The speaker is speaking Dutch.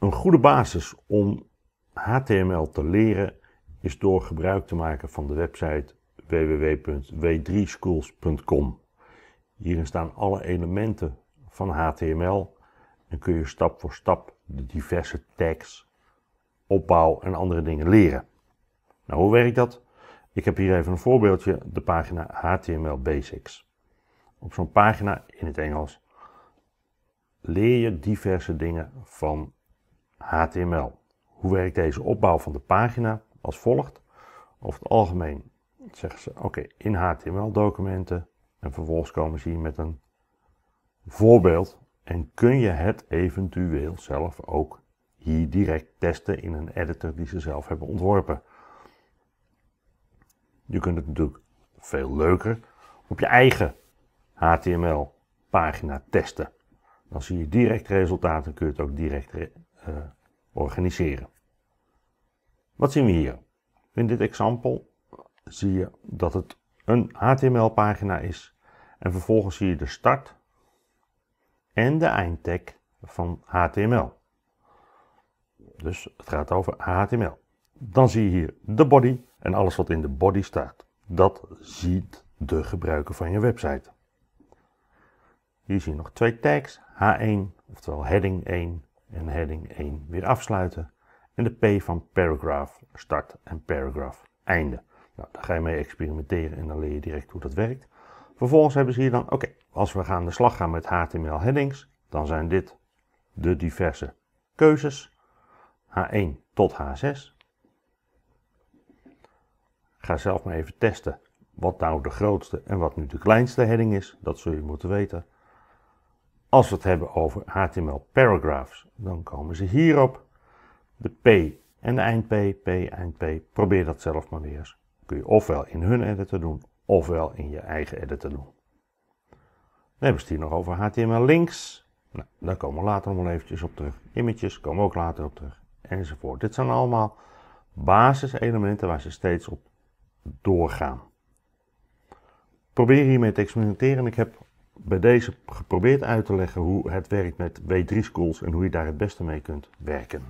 Een goede basis om HTML te leren is door gebruik te maken van de website www.w3schools.com. Hierin staan alle elementen van HTML en kun je stap voor stap de diverse tags, opbouw en andere dingen leren. Nou, hoe werkt dat? Ik heb hier even een voorbeeldje, de pagina HTML Basics. Op zo'n pagina in het Engels leer je diverse dingen van HTML. Hoe werkt deze opbouw van de pagina? Als volgt. Over het algemeen zeggen ze: oké, in HTML-documenten. En vervolgens komen ze hier met een voorbeeld. En kun je het eventueel zelf ook hier direct testen in een editor die ze zelf hebben ontworpen. Je kunt het natuurlijk veel leuker op je eigen HTML-pagina testen. Dan zie je direct resultaten, kun je het ook direct uh, organiseren. Wat zien we hier? In dit exempel zie je dat het een HTML-pagina is en vervolgens zie je de start en de eindtag van HTML. Dus het gaat over HTML. Dan zie je hier de body en alles wat in de body staat. Dat ziet de gebruiker van je website. Hier zie je nog twee tags, H1, oftewel heading 1 en heading 1 weer afsluiten. En de P van paragraph start en paragraph einde. Nou, daar ga je mee experimenteren en dan leer je direct hoe dat werkt. Vervolgens hebben ze hier dan, oké, als we gaan de slag gaan met HTML headings, dan zijn dit de diverse keuzes. H1 tot H6. Ga zelf maar even testen wat nou de grootste en wat nu de kleinste heading is. Dat zul je moeten weten. Als we het hebben over HTML paragraphs, dan komen ze hierop. De P en de eind P, P, P. Probeer dat zelf maar weer eens. Kun je ofwel in hun editor doen, ofwel in je eigen editor doen. Dan hebben ze het hier nog over HTML links. Nou, daar komen we later nog wel eventjes op terug. Images komen we ook later op terug. Enzovoort. Dit zijn allemaal basiselementen waar ze steeds op doorgaan. Probeer hiermee te experimenteren. Ik heb bij deze geprobeerd uit te leggen hoe het werkt met W3 schools en hoe je daar het beste mee kunt werken.